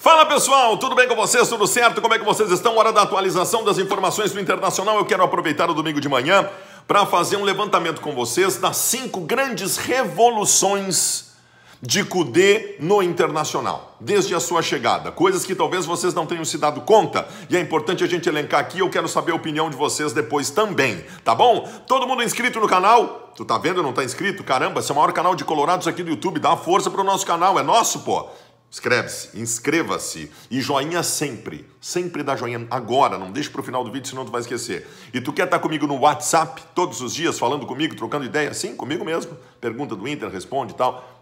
Fala pessoal, tudo bem com vocês? Tudo certo? Como é que vocês estão? Hora da atualização das informações do Internacional. Eu quero aproveitar o domingo de manhã para fazer um levantamento com vocês das cinco grandes revoluções de Cudê no Internacional, desde a sua chegada. Coisas que talvez vocês não tenham se dado conta e é importante a gente elencar aqui. Eu quero saber a opinião de vocês depois também, tá bom? Todo mundo inscrito no canal? Tu tá vendo não tá inscrito? Caramba, esse é o maior canal de Colorados aqui do YouTube. Dá força pro nosso canal, é nosso, pô. Inscreve-se, inscreva-se e joinha sempre. Sempre dá joinha agora, não deixe para o final do vídeo, senão tu vai esquecer. E tu quer estar comigo no WhatsApp todos os dias, falando comigo, trocando ideia? Sim, comigo mesmo. Pergunta do Inter, responde e tal.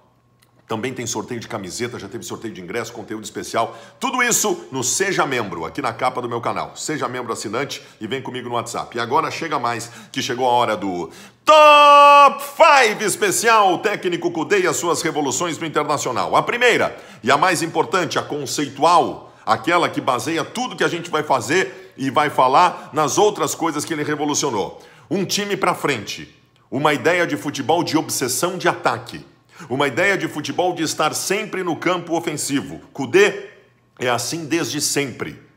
Também tem sorteio de camiseta, já teve sorteio de ingresso, conteúdo especial. Tudo isso no Seja Membro, aqui na capa do meu canal. Seja membro assinante e vem comigo no WhatsApp. E agora chega mais, que chegou a hora do Top 5 especial. O técnico as suas revoluções no Internacional. A primeira e a mais importante, a conceitual, aquela que baseia tudo que a gente vai fazer e vai falar nas outras coisas que ele revolucionou. Um time para frente, uma ideia de futebol de obsessão de ataque uma ideia de futebol de estar sempre no campo ofensivo. Cudê é assim desde sempre.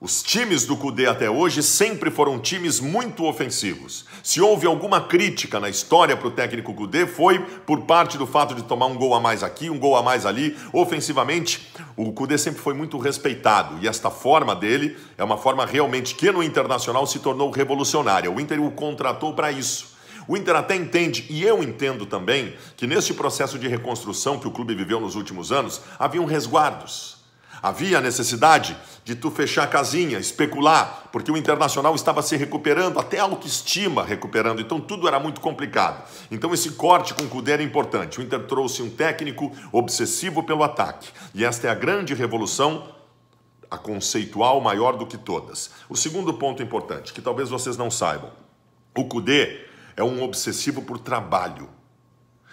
Os times do Cudê até hoje sempre foram times muito ofensivos. Se houve alguma crítica na história para o técnico Cudê, foi por parte do fato de tomar um gol a mais aqui, um gol a mais ali. Ofensivamente, o Cudê sempre foi muito respeitado e esta forma dele é uma forma realmente que no Internacional se tornou revolucionária. O Inter o contratou para isso. O Inter até entende, e eu entendo também, que neste processo de reconstrução que o clube viveu nos últimos anos, haviam resguardos. Havia a necessidade de tu fechar a casinha, especular, porque o Internacional estava se recuperando, até a autoestima recuperando, então tudo era muito complicado. Então esse corte com o Cudê era importante. O Inter trouxe um técnico obsessivo pelo ataque. E esta é a grande revolução, a conceitual maior do que todas. O segundo ponto importante, que talvez vocês não saibam. O Cudê é um obsessivo por trabalho.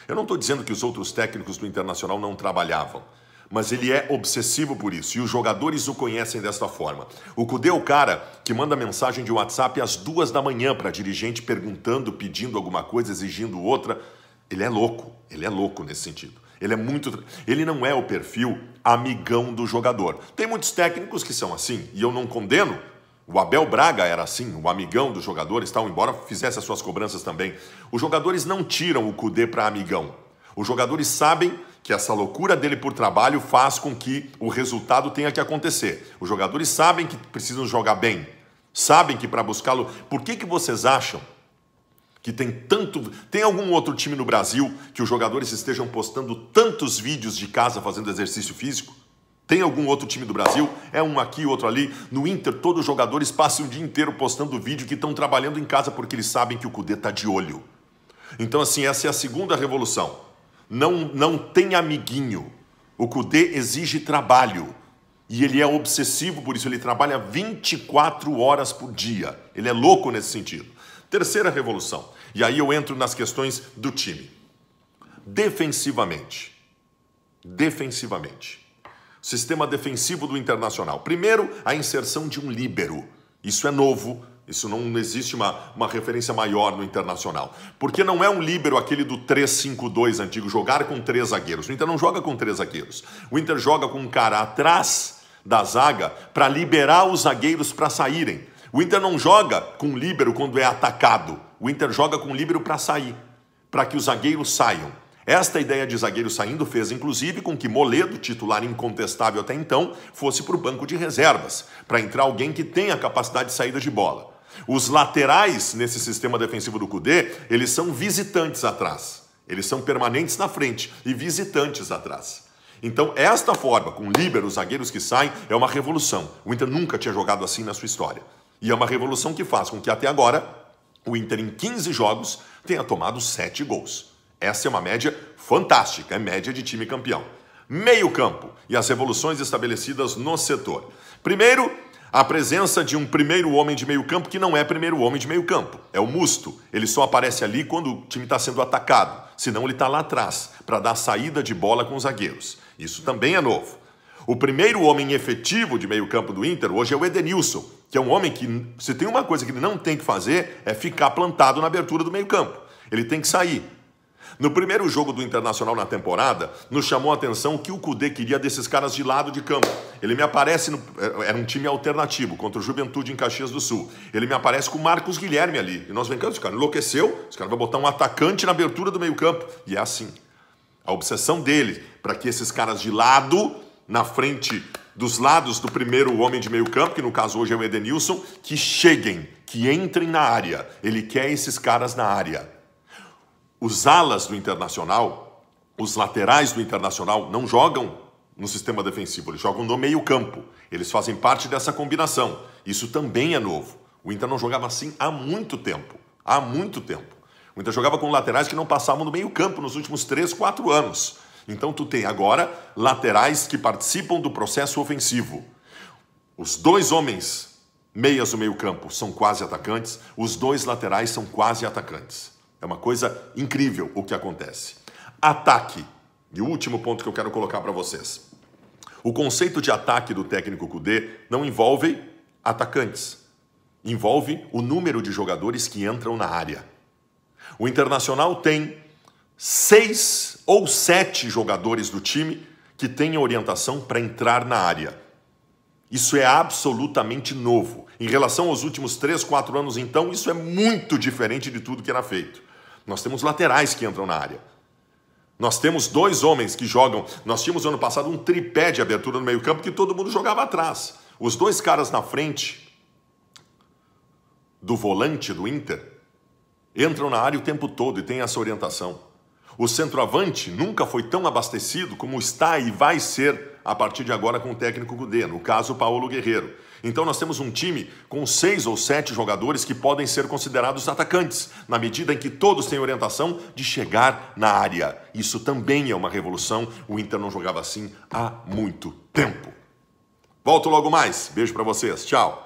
Eu não estou dizendo que os outros técnicos do Internacional não trabalhavam, mas ele é obsessivo por isso e os jogadores o conhecem desta forma. O Cudê é o cara que manda mensagem de WhatsApp às duas da manhã para dirigente perguntando, pedindo alguma coisa, exigindo outra. Ele é louco, ele é louco nesse sentido. Ele é muito. Ele não é o perfil amigão do jogador. Tem muitos técnicos que são assim, e eu não condeno, o Abel Braga era assim, o amigão dos jogadores, tal, embora fizesse as suas cobranças também. Os jogadores não tiram o Cudê para amigão. Os jogadores sabem que essa loucura dele por trabalho faz com que o resultado tenha que acontecer. Os jogadores sabem que precisam jogar bem. Sabem que para buscá-lo. Por que, que vocês acham que tem tanto. Tem algum outro time no Brasil que os jogadores estejam postando tantos vídeos de casa fazendo exercício físico? Tem algum outro time do Brasil? É um aqui, outro ali. No Inter, todos os jogadores passam o dia inteiro postando vídeo que estão trabalhando em casa porque eles sabem que o Cudê está de olho. Então, assim, essa é a segunda revolução. Não, não tem amiguinho. O Cudê exige trabalho. E ele é obsessivo por isso. Ele trabalha 24 horas por dia. Ele é louco nesse sentido. Terceira revolução. E aí eu entro nas questões do time. Defensivamente. Defensivamente sistema defensivo do Internacional. Primeiro, a inserção de um líbero. Isso é novo, isso não existe uma, uma referência maior no Internacional. Porque não é um líbero aquele do 3-5-2 antigo, jogar com três zagueiros. O Inter não joga com três zagueiros. O Inter joga com um cara atrás da zaga para liberar os zagueiros para saírem. O Inter não joga com líbero quando é atacado. O Inter joga com líbero para sair, para que os zagueiros saiam. Esta ideia de zagueiro saindo fez, inclusive, com que Moledo, titular incontestável até então, fosse para o banco de reservas, para entrar alguém que tenha capacidade de saída de bola. Os laterais nesse sistema defensivo do Cudê, eles são visitantes atrás. Eles são permanentes na frente e visitantes atrás. Então, esta forma, com líbero, zagueiros que saem, é uma revolução. O Inter nunca tinha jogado assim na sua história. E é uma revolução que faz com que até agora o Inter, em 15 jogos, tenha tomado 7 gols. Essa é uma média fantástica, é média de time campeão. Meio campo e as revoluções estabelecidas no setor. Primeiro, a presença de um primeiro homem de meio campo que não é primeiro homem de meio campo, é o Musto. Ele só aparece ali quando o time está sendo atacado, senão ele está lá atrás para dar saída de bola com os zagueiros. Isso também é novo. O primeiro homem efetivo de meio campo do Inter hoje é o Edenilson, que é um homem que, se tem uma coisa que ele não tem que fazer, é ficar plantado na abertura do meio campo. Ele tem que sair. No primeiro jogo do Internacional na temporada, nos chamou a atenção que o Cudê queria desses caras de lado de campo. Ele me aparece, no, eh, era um time alternativo contra o Juventude em Caxias do Sul. Ele me aparece com o Marcos Guilherme ali. E nós esse cara enlouqueceu, esse cara vai botar um atacante na abertura do meio campo. E é assim. A obsessão dele para que esses caras de lado, na frente dos lados do primeiro homem de meio campo, que no caso hoje é o Edenilson, que cheguem, que entrem na área. Ele quer esses caras na área. Os alas do Internacional, os laterais do Internacional, não jogam no sistema defensivo, eles jogam no meio-campo. Eles fazem parte dessa combinação. Isso também é novo. O Inter não jogava assim há muito tempo. Há muito tempo. O Inter jogava com laterais que não passavam no meio-campo nos últimos 3, 4 anos. Então tu tem agora laterais que participam do processo ofensivo. Os dois homens meias do meio-campo são quase atacantes, os dois laterais são quase atacantes. É uma coisa incrível o que acontece. Ataque. E o último ponto que eu quero colocar para vocês. O conceito de ataque do técnico Cudê não envolve atacantes. Envolve o número de jogadores que entram na área. O Internacional tem seis ou sete jogadores do time que têm orientação para entrar na área. Isso é absolutamente novo. Em relação aos últimos três, quatro anos, então, isso é muito diferente de tudo que era feito. Nós temos laterais que entram na área. Nós temos dois homens que jogam. Nós tínhamos ano passado um tripé de abertura no meio-campo que todo mundo jogava atrás. Os dois caras na frente do volante do Inter entram na área o tempo todo e têm essa orientação. O centroavante nunca foi tão abastecido como está e vai ser a partir de agora com o técnico Gudê, no caso Paulo Guerreiro. Então nós temos um time com seis ou sete jogadores que podem ser considerados atacantes, na medida em que todos têm orientação de chegar na área. Isso também é uma revolução. O Inter não jogava assim há muito tempo. Volto logo mais. Beijo para vocês. Tchau.